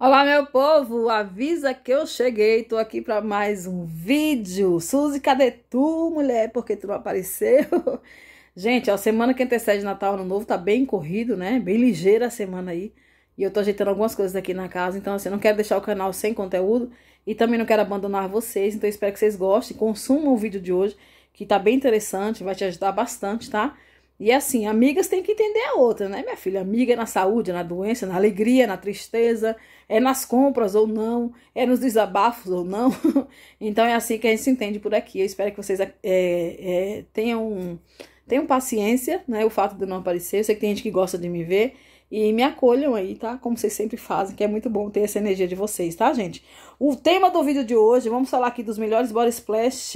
Olá, meu povo! Avisa que eu cheguei. Tô aqui para mais um vídeo. Suzy, cadê tu, mulher? Porque tu não apareceu? Gente, a semana que antecede Natal Ano Novo tá bem corrido, né? Bem ligeira a semana aí. E eu tô ajeitando algumas coisas aqui na casa. Então, assim, não quero deixar o canal sem conteúdo. E também não quero abandonar vocês. Então, espero que vocês gostem. Consumam o vídeo de hoje, que tá bem interessante. Vai te ajudar bastante, tá? E assim, amigas têm que entender a outra, né, minha filha? Amiga é na saúde, é na doença, na alegria, na tristeza, é nas compras ou não, é nos desabafos ou não. então é assim que a gente se entende por aqui. Eu espero que vocês é, é, tenham, tenham paciência, né? O fato de não aparecer. Eu sei que tem gente que gosta de me ver. E me acolham aí, tá? Como vocês sempre fazem, que é muito bom ter essa energia de vocês, tá, gente? O tema do vídeo de hoje, vamos falar aqui dos melhores body splash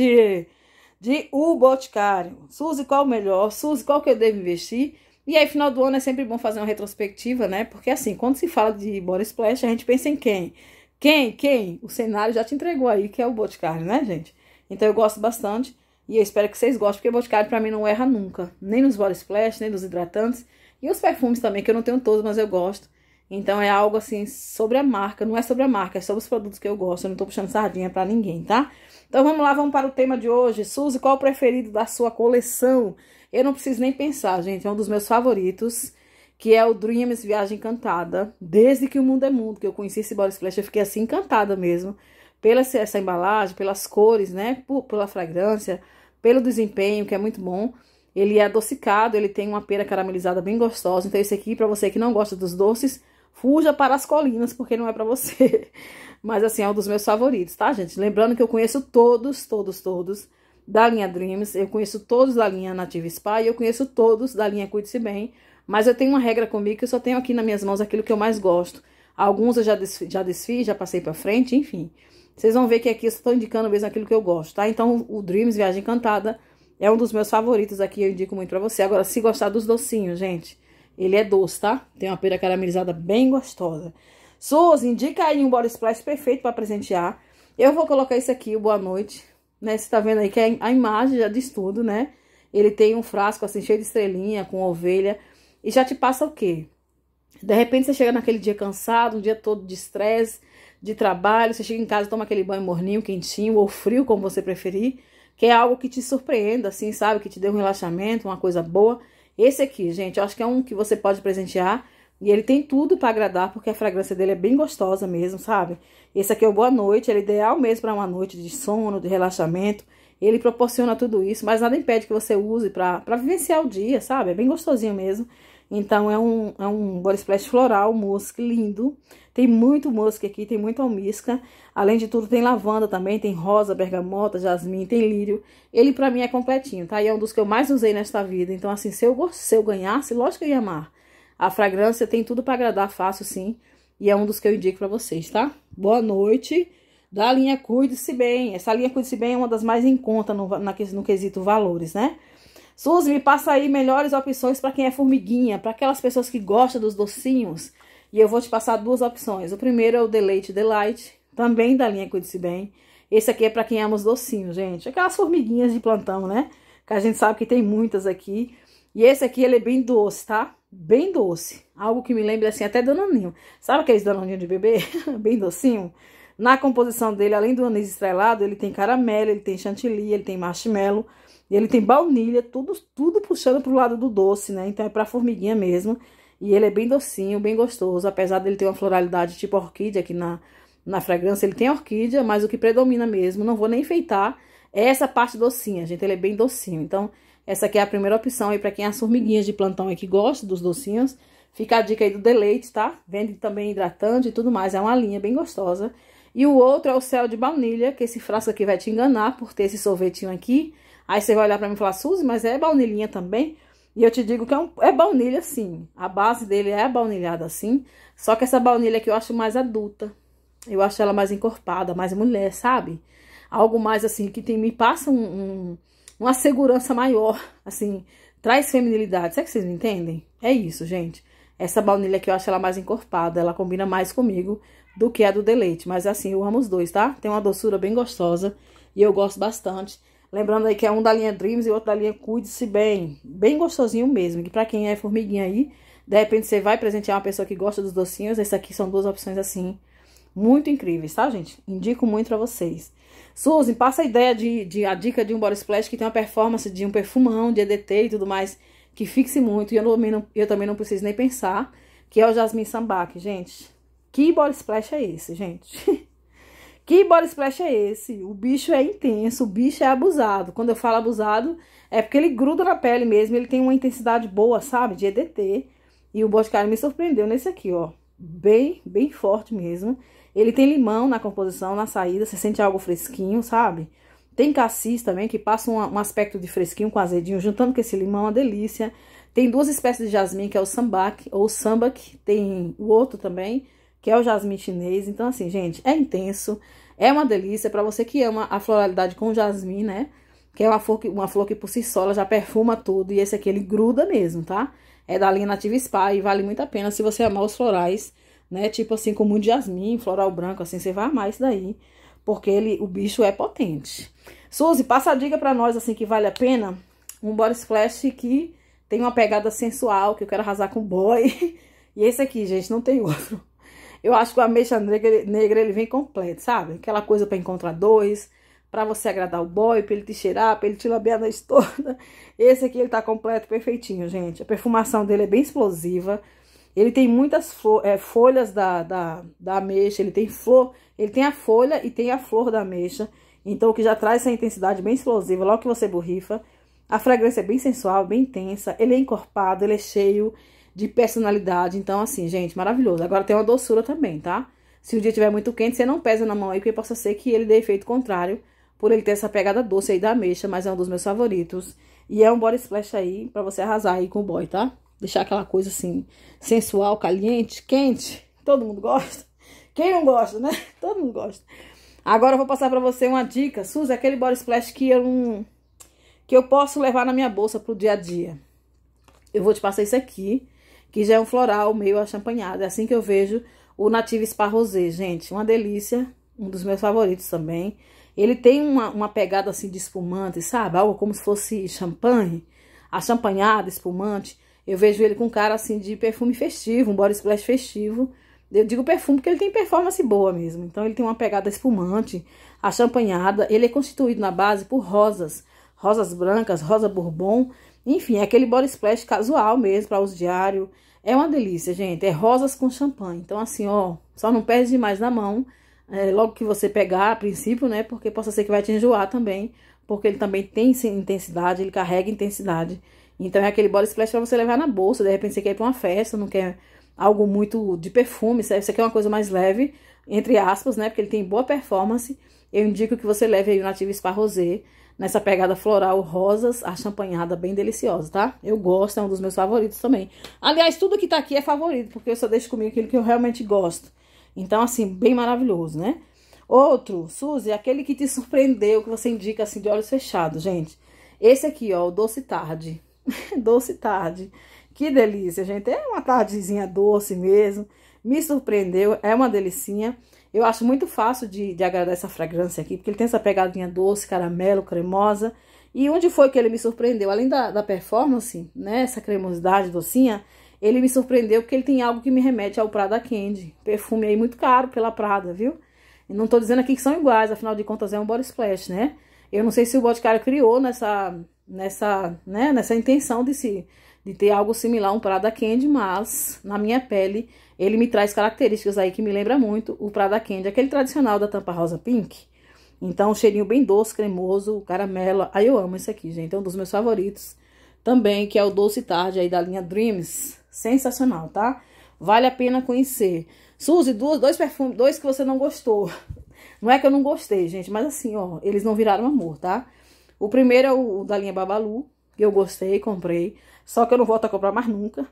de O Boticário. Suzy, qual o melhor? Suzy, qual que eu devo investir? E aí, final do ano é sempre bom fazer uma retrospectiva, né? Porque assim, quando se fala de Body Splash, a gente pensa em quem? Quem? Quem? O cenário já te entregou aí, que é o Boticário, né, gente? Então eu gosto bastante e eu espero que vocês gostem, porque o Boticário pra mim não erra nunca. Nem nos Body Splash, nem nos hidratantes. E os perfumes também, que eu não tenho todos, mas eu gosto. Então é algo assim sobre a marca, não é sobre a marca, é sobre os produtos que eu gosto. Eu não tô puxando sardinha pra ninguém, tá? Então vamos lá, vamos para o tema de hoje. Suzy, qual o preferido da sua coleção? Eu não preciso nem pensar, gente. É um dos meus favoritos, que é o Dreams Viagem Encantada. Desde que o mundo é mundo, que eu conheci esse body splash, eu fiquei assim encantada mesmo. Pela essa embalagem, pelas cores, né? Pela fragrância, pelo desempenho, que é muito bom. Ele é adocicado, ele tem uma pera caramelizada bem gostosa. Então esse aqui, para você que não gosta dos doces, fuja para as colinas, porque não é para você. Mas assim, é um dos meus favoritos, tá, gente? Lembrando que eu conheço todos, todos, todos da linha Dreams. Eu conheço todos da linha Native Spa e eu conheço todos da linha Cuide-se Bem. Mas eu tenho uma regra comigo que eu só tenho aqui nas minhas mãos aquilo que eu mais gosto. Alguns eu já desfiz, já, desfiz, já passei pra frente, enfim. Vocês vão ver que aqui eu estou indicando mesmo aquilo que eu gosto, tá? Então, o Dreams Viagem Encantada é um dos meus favoritos aqui, eu indico muito pra você. Agora, se gostar dos docinhos, gente, ele é doce, tá? Tem uma pera caramelizada bem gostosa. Suzy, indica aí um body splash perfeito para presentear. Eu vou colocar esse aqui, Boa Noite, né? Você tá vendo aí que é a imagem já diz tudo, né? Ele tem um frasco assim cheio de estrelinha, com ovelha. E já te passa o quê? De repente você chega naquele dia cansado, um dia todo de estresse, de trabalho, você chega em casa, toma aquele banho morninho, quentinho ou frio, como você preferir, que é algo que te surpreenda, assim, sabe? Que te dê um relaxamento, uma coisa boa. Esse aqui, gente, eu acho que é um que você pode presentear e ele tem tudo para agradar, porque a fragrância dele é bem gostosa mesmo, sabe? Esse aqui é o Boa Noite, ele é ideal mesmo para uma noite de sono, de relaxamento. Ele proporciona tudo isso, mas nada impede que você use para vivenciar o dia, sabe? É bem gostosinho mesmo. Então, é um, é um body splash floral, musk, lindo. Tem muito musk aqui, tem muita almisca. Além de tudo, tem lavanda também, tem rosa, bergamota, jasmim, tem lírio. Ele, pra mim, é completinho, tá? E é um dos que eu mais usei nesta vida. Então, assim, se eu, se eu ganhasse, lógico que eu ia amar. A fragrância tem tudo para agradar fácil, sim. E é um dos que eu indico para vocês, tá? Boa noite. Da linha Cuide-se Bem. Essa linha Cuide-se Bem é uma das mais em conta no, na, no quesito valores, né? Suzy, me passa aí melhores opções para quem é formiguinha, para aquelas pessoas que gostam dos docinhos. E eu vou te passar duas opções. O primeiro é o Deleite Delight, também da linha Cuide-se Bem. Esse aqui é para quem ama os docinhos, gente. Aquelas formiguinhas de plantão, né? Que a gente sabe que tem muitas aqui. E esse aqui, ele é bem doce, tá? Bem doce. Algo que me lembra, assim, até danoninho. Sabe aqueles danoninho de bebê? bem docinho. Na composição dele, além do anis estrelado, ele tem caramelo, ele tem chantilly, ele tem marshmallow, ele tem baunilha, tudo, tudo puxando pro lado do doce, né? Então é pra formiguinha mesmo. E ele é bem docinho, bem gostoso, apesar dele ter uma floralidade tipo orquídea aqui na, na fragrância. Ele tem orquídea, mas o que predomina mesmo, não vou nem enfeitar, é essa parte docinha, gente. Ele é bem docinho. Então, essa aqui é a primeira opção aí para quem é as formiguinhas de plantão aí que gosta dos docinhos. Fica a dica aí do deleite, tá? Vende também hidratante e tudo mais. É uma linha bem gostosa. E o outro é o céu de baunilha, que esse frasco aqui vai te enganar por ter esse sorvetinho aqui. Aí você vai olhar pra mim e falar, Suzy, mas é baunilhinha também? E eu te digo que é, um, é baunilha sim. A base dele é baunilhada assim. Só que essa baunilha aqui eu acho mais adulta. Eu acho ela mais encorpada, mais mulher, sabe? Algo mais assim, que tem, me passa um, um uma segurança maior, assim, traz feminilidade. Será que vocês me entendem? É isso, gente. Essa baunilha aqui eu acho ela mais encorpada, ela combina mais comigo do que a do deleite. Mas assim, eu amo os dois, tá? Tem uma doçura bem gostosa e eu gosto bastante. Lembrando aí que é um da linha Dreams e outro da linha Cuide-se Bem. Bem gostosinho mesmo. Que pra quem é formiguinha aí, de repente você vai presentear uma pessoa que gosta dos docinhos. Esse aqui são duas opções assim, Muito incríveis, tá, gente? Indico muito pra vocês. Suzy, passa a ideia de, de a dica de um body splash que tem uma performance de um perfumão, de EDT e tudo mais, que fixe muito. E eu não, eu também não preciso nem pensar, que é o Jasmine Sambac, gente. Que body splash é esse, gente? que body splash é esse? O bicho é intenso, o bicho é abusado. Quando eu falo abusado, é porque ele gruda na pele mesmo, ele tem uma intensidade boa, sabe? De EDT. E o Boticário me surpreendeu nesse aqui, ó. Bem, bem forte mesmo. Ele tem limão na composição, na saída, você sente algo fresquinho, sabe? Tem cassis também, que passa um, um, aspecto de fresquinho com azedinho, juntando com esse limão, uma delícia. Tem duas espécies de jasmim, que é o sambac ou sambac. Tem o outro também, que é o jasmim chinês. Então, assim, gente, é intenso. É uma delícia para você que ama a floralidade com jasmim, né? Que é uma flor que, uma flor que por si só já perfuma tudo. E esse aqui, ele gruda mesmo, tá? É da linha Nativa Spa e vale muito a pena se você amar os florais né? Tipo assim, com muito jasmim, floral branco, assim, você vai amar isso daí. Porque ele, o bicho é potente. Suzy, passa a dica pra nós, assim, que vale a pena. Um body splash que tem uma pegada sensual, que eu quero arrasar com boy. E esse aqui, gente, não tem outro. Eu acho que o ameixa negra, ele vem completo, sabe? Aquela coisa pra encontrar dois, pra você agradar o boy, pra ele te cheirar, pra ele te lamber a noite toda. Esse aqui, ele tá completo, perfeitinho, gente. A perfumação dele é bem explosiva. Ele tem muitas é, folhas da, da, da ameixa, ele tem flor, ele tem a folha e tem a flor da ameixa. Então, o que já traz essa intensidade bem explosiva, logo que você borrifa. A fragrância é bem sensual, bem intensa. Ele é encorpado, ele é cheio de personalidade. Então, assim, gente, maravilhoso. Agora tem uma doçura também, tá? Se o dia estiver muito quente, você não pesa na mão aí, porque possa ser que ele dê efeito contrário, por ele ter essa pegada doce aí da ameixa, mas é um dos meus favoritos. E é um body splash aí, pra você arrasar aí com o boy, tá? Deixar aquela coisa assim, sensual, caliente, quente. Todo mundo gosta. Quem não gosta, né? Todo mundo gosta. Agora eu vou passar pra você uma dica. Suzy, aquele body splash que eu não... Que eu posso levar na minha bolsa pro dia a dia. Eu vou te passar isso aqui, que já é um floral meio achampanhado. É assim que eu vejo o Native Spa Rosé, gente. Uma delícia, um dos meus favoritos também. Ele tem uma, uma pegada assim de espumante, sabe? Algo como se fosse champanhe, achampanhado, espumante. Eu vejo ele com cara assim de perfume festivo, um body splash festivo. Eu digo perfume porque ele tem performance boa mesmo. Então ele tem uma pegada espumante, achampanhada. Ele é constituído na base por rosas, rosas brancas, rosa bourbon. Enfim, é aquele body splash casual mesmo, para uso diário. É uma delícia, gente. É rosas com champanhe. Então assim, ó, só não perde demais na mão. É, logo que você pegar, a princípio, né? Porque possa ser que vai te enjoar também. Porque ele também tem intensidade, ele carrega intensidade. Então é aquele body splash pra você levar na bolsa. De repente você quer ir pra uma festa, não quer algo muito de perfume. Você quer uma coisa mais leve, entre aspas, né? Porque ele tem boa performance. Eu indico que você leve aí o Native Spa Rosé. Nessa pegada floral, rosas, achampanhada, bem deliciosa, tá? Eu gosto, é um dos meus favoritos também. Aliás, tudo que tá aqui é favorito, porque eu só deixo comigo aquilo que eu realmente gosto. Então, assim, bem maravilhoso, né? Outro, Suzy, aquele que te surpreendeu, que você indica assim de olhos fechados, gente. Esse aqui, ó, o Doce Tarde. doce tarde. Que delícia, gente. É uma tardezinha doce mesmo. Me surpreendeu, é uma delicinha. Eu acho muito fácil de, de agradar essa fragrância aqui, porque ele tem essa pegadinha doce, caramelo, cremosa. E onde foi que ele me surpreendeu? Além da, da performance, né, essa cremosidade docinha, ele me surpreendeu porque ele tem algo que me remete ao Prada Candy. Perfume aí muito caro pela Prada, viu? E não tô dizendo aqui que são iguais, afinal de contas é um body splash, né? Eu não sei se o Boticário criou nessa nessa, né, nessa intenção de se de ter algo similar um Prada Candy, mas na minha pele ele me traz características aí que me lembra muito o Prada Candy, aquele tradicional da tampa rosa pink. Então, um cheirinho bem doce, cremoso, caramelo. Aí eu amo esse aqui, gente, é um dos meus favoritos. Também, que é o Doce Tarde aí da linha Dreams. Sensacional, tá? Vale a pena conhecer. Suzy, duas, dois perfumes, dois que você não gostou. Não é que eu não gostei, gente, mas assim, ó, eles não viraram amor, tá? O primeiro é o, da linha Babalu, eu gostei, comprei. Só que eu não volto a comprar mais nunca.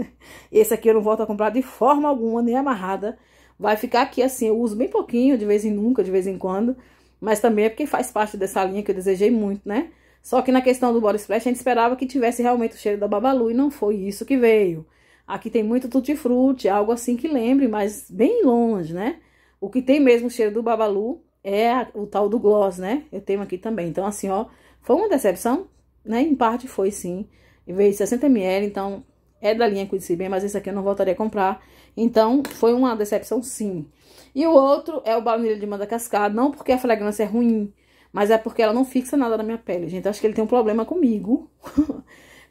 Esse aqui eu não volto a comprar de forma alguma, nem amarrada. Vai ficar aqui assim, eu uso bem pouquinho, de vez em nunca, de vez em quando. Mas também é porque faz parte dessa linha que eu desejei muito, né? Só que na questão do body splash, a gente esperava que tivesse realmente o cheiro da Babalu e não foi isso que veio. Aqui tem muito tutti-frutti, algo assim que lembre, mas bem longe, né? O que tem mesmo o cheiro do Babalu é o tal do gloss, né? Eu tenho aqui também. Então, assim, ó, foi uma decepção, né? Em parte foi sim. E veio 60ml, então é da linha Cuide-se Bem, mas esse aqui eu não voltaria a comprar. Então, foi uma decepção sim. E o outro é o baunilha de manda cascada, não porque a fragrância é ruim, mas é porque ela não fixa nada na minha pele, gente. Acho que ele tem um problema comigo.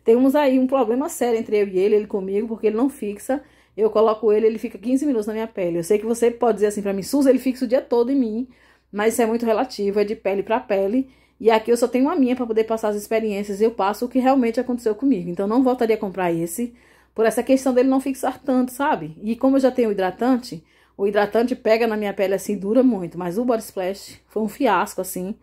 Temos aí um problema sério entre eu e ele, ele comigo, porque ele não fixa. Eu coloco ele, ele fica 15 minutos na minha pele. Eu sei que você pode dizer assim pra mim, Suza, ele fixa o dia todo em mim, mas isso é muito relativo, é de pele para pele. E aqui eu só tenho uma minha para poder passar as experiências eu passo o que realmente aconteceu comigo. Então não voltaria a comprar esse, por essa questão dele não fixar tanto, sabe? E como eu já tenho hidratante, o hidratante pega na minha pele assim, dura muito. Mas o Body Splash foi um fiasco, assim,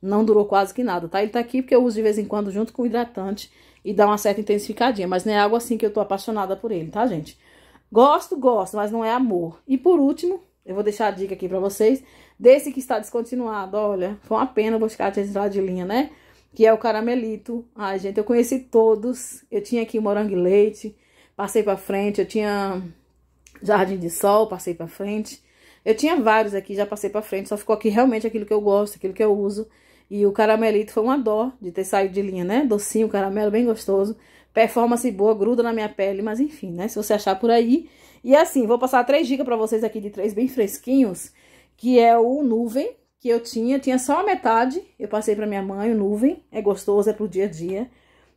não durou quase que nada, tá? Ele tá aqui porque eu uso de vez em quando junto com o hidratante e dá uma certa intensificadinha. Mas não é algo assim que eu tô apaixonada por ele, tá, gente? Gosto, gosto, mas não é amor. E por último, eu vou deixar a dica aqui pra vocês desse que está descontinuado. Olha, foi uma pena buscar a de linha, né? Que é o caramelito. Ai, gente, eu conheci todos. Eu tinha aqui morango e leite, passei pra frente. Eu tinha jardim de sol, passei pra frente. Eu tinha vários aqui, já passei pra frente. Só ficou aqui realmente aquilo que eu gosto, aquilo que eu uso. E o caramelito foi uma dó de ter saído de linha, né? Docinho, caramelo, bem gostoso. Performance boa, gruda na minha pele, mas enfim, né? Se você achar por aí. E assim, vou passar três dicas pra vocês aqui de três bem fresquinhos que é o nuvem, que eu tinha, tinha só a metade, eu passei para minha mãe, o nuvem, é gostoso, é pro dia a dia.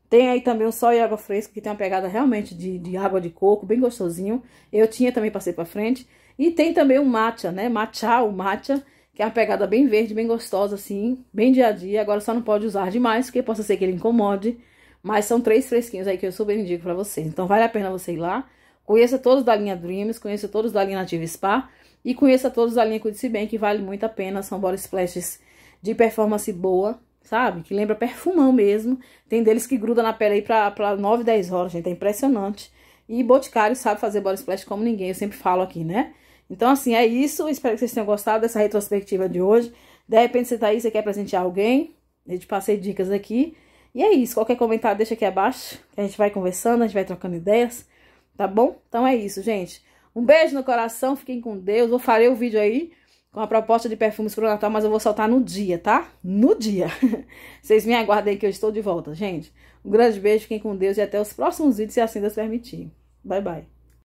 Tem aí também o sol e água fresca, que tem uma pegada realmente de, de água de coco, bem gostosinho. Eu tinha também, passei para frente. E tem também o matcha, né, matcha, o matcha, que é uma pegada bem verde, bem gostosa, assim, bem dia a dia. Agora só não pode usar demais, porque possa ser que ele incomode. Mas são três fresquinhos aí que eu super indico pra vocês. Então vale a pena você ir lá. Conheça todos da linha Dreams, conheça todos da linha Nativa Spa. E conheça todos da linha Cuide-se Bem, que vale muito a pena. São body splashes de performance boa, sabe? Que lembra perfumão mesmo. Tem deles que gruda na pele aí pra, pra 9, 10 horas, gente. É impressionante. E Boticário sabe fazer body splash como ninguém. Eu sempre falo aqui, né? Então, assim, é isso. Espero que vocês tenham gostado dessa retrospectiva de hoje. De repente você tá aí, você quer presentear alguém. Eu te passei dicas aqui. E é isso. Qualquer comentário deixa aqui abaixo. Que a gente vai conversando, a gente vai trocando ideias. Tá bom? Então é isso, gente. Um beijo no coração, fiquem com Deus. Eu farei o vídeo aí com a proposta de perfumes pro Natal, mas eu vou soltar no dia, tá? No dia. Vocês me aguardem que eu estou de volta, gente. Um grande beijo, fiquem com Deus e até os próximos vídeos, se assim Deus permitir. Bye, bye.